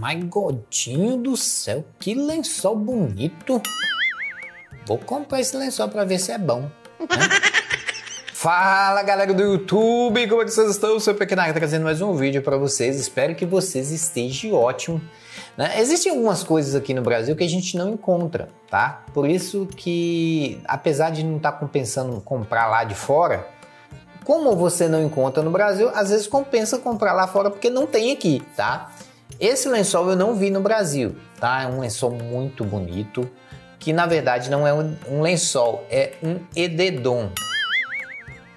My godinho do céu, que lençol bonito. Vou comprar esse lençol para ver se é bom. Né? Fala galera do YouTube, como é que vocês estão? Eu sou o Pequenaga trazendo mais um vídeo para vocês. Espero que vocês estejam ótimo. Né? Existem algumas coisas aqui no Brasil que a gente não encontra, tá? Por isso que, apesar de não estar tá compensando comprar lá de fora, como você não encontra no Brasil, às vezes compensa comprar lá fora porque não tem aqui, tá? Esse lençol eu não vi no Brasil, tá? É um lençol muito bonito, que na verdade não é um lençol, é um edredom.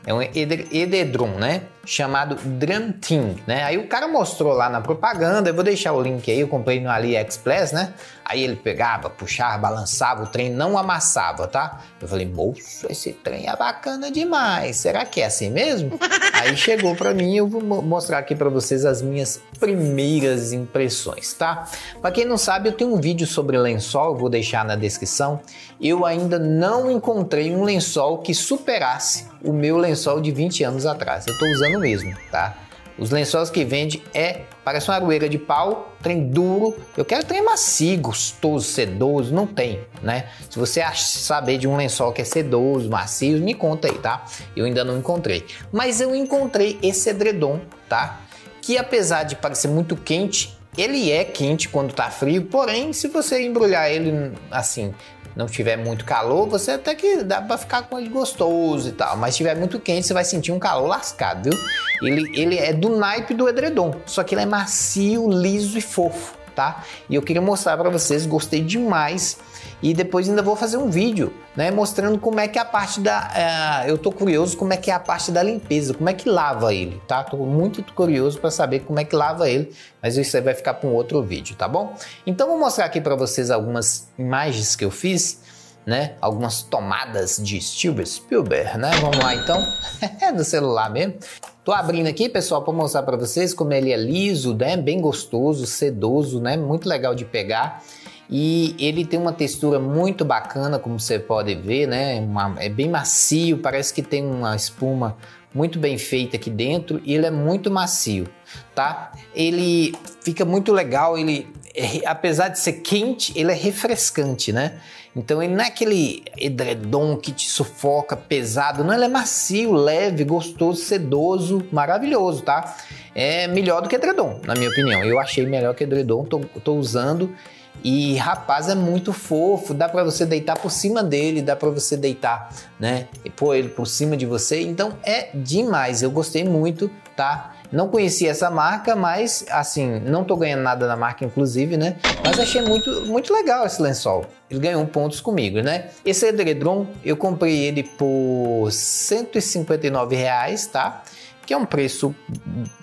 É um edredom, né? Chamado Drum Team, né? Aí o cara mostrou lá na propaganda, eu vou deixar o link aí, eu comprei no AliExpress, né? Aí ele pegava, puxava, balançava, o trem não amassava, tá? Eu falei, moço, esse trem é bacana demais, será que é assim mesmo? aí chegou para mim, eu vou mostrar aqui para vocês as minhas primeiras impressões, tá? Para quem não sabe, eu tenho um vídeo sobre lençol, vou deixar na descrição. Eu ainda não encontrei um lençol que superasse o meu lençol de 20 anos atrás. Eu tô usando ano mesmo, tá? Os lençóis que vende é, parece uma aroeira de pau, trem duro. Eu quero trem macio, gostoso, sedoso, não tem, né? Se você saber de um lençol que é sedoso, macio, me conta aí, tá? Eu ainda não encontrei. Mas eu encontrei esse edredom, tá? Que apesar de parecer muito quente, ele é quente quando tá frio, porém, se você embrulhar ele assim, não tiver muito calor, você até que dá para ficar com ele gostoso e tal. Mas se tiver muito quente, você vai sentir um calor lascado, viu? Ele, ele é do naipe do edredom, só que ele é macio, liso e fofo, tá? E eu queria mostrar para vocês, gostei demais e depois ainda vou fazer um vídeo, né, mostrando como é que é a parte da, uh, eu tô curioso como é que é a parte da limpeza, como é que lava ele, tá? Tô muito curioso para saber como é que lava ele, mas isso aí vai ficar para um outro vídeo, tá bom? Então vou mostrar aqui para vocês algumas imagens que eu fiz, né? Algumas tomadas de Spielberg, Spielberg, né? Vamos lá então, é do celular mesmo. Tô abrindo aqui, pessoal, para mostrar para vocês como ele é liso, né? Bem gostoso, sedoso, né? Muito legal de pegar e ele tem uma textura muito bacana, como você pode ver, né? Uma, é bem macio, parece que tem uma espuma muito bem feita aqui dentro e ele é muito macio, tá? Ele fica muito legal, ele é, apesar de ser quente, ele é refrescante, né? Então ele não é aquele edredom que te sufoca, pesado, não, ele é macio, leve, gostoso, sedoso, maravilhoso, tá? É melhor do que edredom, na minha opinião. Eu achei melhor que edredom, tô, tô usando e rapaz é muito fofo, dá para você deitar por cima dele, dá para você deitar, né? E pôr ele por cima de você. Então é demais. Eu gostei muito, tá? Não conhecia essa marca, mas assim, não tô ganhando nada na marca inclusive, né? Mas achei muito muito legal esse lençol. Ele ganhou pontos comigo, né? Esse edredom, eu comprei ele por 159 reais, tá? Que é um preço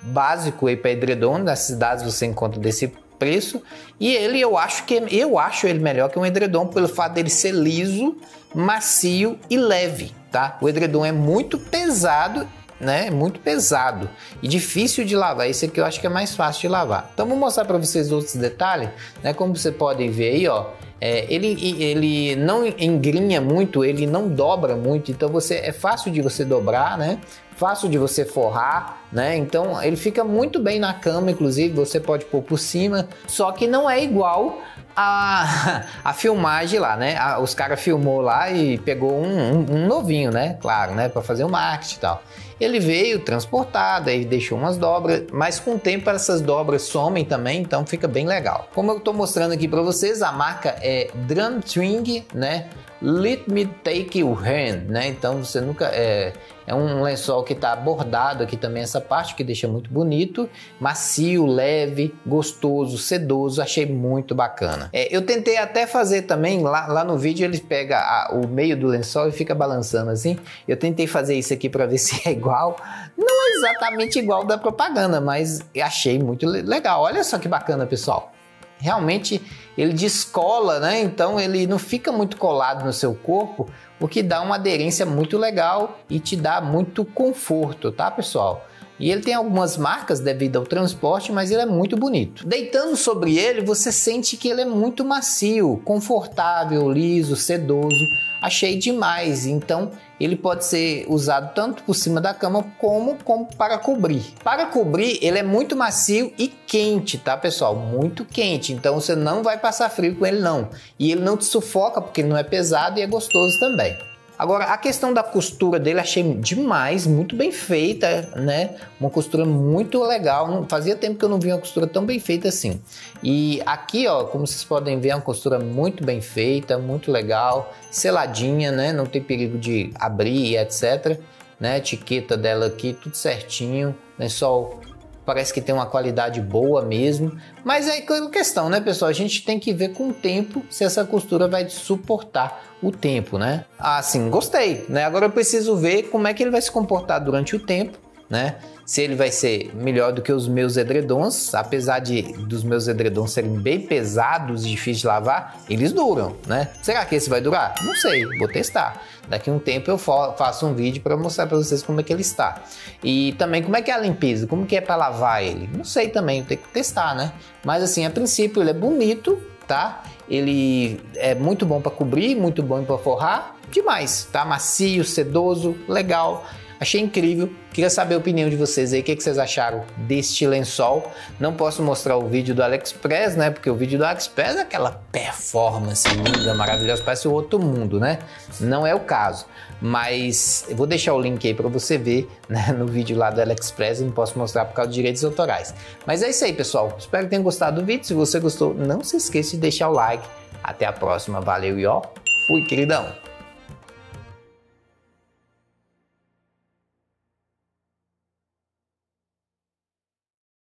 básico aí para edredom, nas cidades você encontra desse preço. E ele eu acho que eu acho ele melhor que um edredom pelo fato dele ser liso, macio e leve, tá? O edredom é muito pesado né? Muito pesado e difícil de lavar. Esse aqui eu acho que é mais fácil de lavar. Então vou mostrar para vocês outros detalhes, né? Como você podem ver aí, ó, é, ele, ele não engrinha muito, ele não dobra muito, então você é fácil de você dobrar, né? Fácil de você forrar, né? Então ele fica muito bem na cama, inclusive você pode pôr por cima, só que não é igual a, a filmagem lá, né? A, os caras filmou lá e pegou um, um, um novinho, né? Claro, né? Para fazer o marketing e tal. Ele veio transportado, aí deixou umas dobras, mas com o tempo essas dobras somem também, então fica bem legal. Como eu estou mostrando aqui para vocês, a marca é Drum Twing, né? Let Me Take Your Hand, né? Então você nunca é, é um lençol que está bordado aqui também essa parte que deixa muito bonito, macio, leve, gostoso, sedoso, achei muito bacana. É, eu tentei até fazer também lá, lá no vídeo ele pega a, o meio do lençol e fica balançando assim. Eu tentei fazer isso aqui para ver se é igual. Não é exatamente igual da propaganda, mas achei muito legal. Olha só que bacana, pessoal realmente ele descola, né? Então ele não fica muito colado no seu corpo, o que dá uma aderência muito legal e te dá muito conforto, tá, pessoal? E ele tem algumas marcas devido ao transporte, mas ele é muito bonito. Deitando sobre ele, você sente que ele é muito macio, confortável, liso, sedoso. Achei demais. Então, ele pode ser usado tanto por cima da cama como, como para cobrir. Para cobrir, ele é muito macio e quente, tá, pessoal? Muito quente. Então, você não vai passar frio com ele não. E ele não te sufoca porque ele não é pesado e é gostoso também. Agora, a questão da costura dele achei demais, muito bem feita, né? Uma costura muito legal. Fazia tempo que eu não vi uma costura tão bem feita assim. E aqui, ó, como vocês podem ver, é uma costura muito bem feita, muito legal, seladinha, né? Não tem perigo de abrir, etc. Né? etiqueta dela aqui, tudo certinho, né? Parece que tem uma qualidade boa mesmo. Mas é questão, né, pessoal? A gente tem que ver com o tempo se essa costura vai suportar o tempo, né? Ah, sim, gostei, né? Agora eu preciso ver como é que ele vai se comportar durante o tempo né? Se ele vai ser melhor do que os meus edredons, apesar de dos meus edredons serem bem pesados e difíceis de lavar, eles duram, né? Será que esse vai durar? Não sei, vou testar. Daqui a um tempo eu faço um vídeo para mostrar para vocês como é que ele está. E também como é que é a limpeza, como que é para lavar ele. Não sei também, tem que testar, né? Mas assim, a princípio ele é bonito, tá? Ele é muito bom para cobrir, muito bom para forrar, demais, tá? Macio, sedoso, legal. Achei incrível. Queria saber a opinião de vocês aí, o que, que, vocês acharam deste lençol. Não posso mostrar o vídeo do AliExpress, né? Porque o vídeo do AliExpress é aquela performance linda, maravilhosa, parece o outro mundo, né? Não é o caso. Mas vou deixar o link aí para você ver né, no vídeo lá do AliExpress. Não posso mostrar por causa de direitos autorais. Mas é isso aí, pessoal. Espero que tenham gostado do vídeo. Se você gostou, não se esqueça de deixar o like. Até a próxima. Valeu e ó, fui, queridão!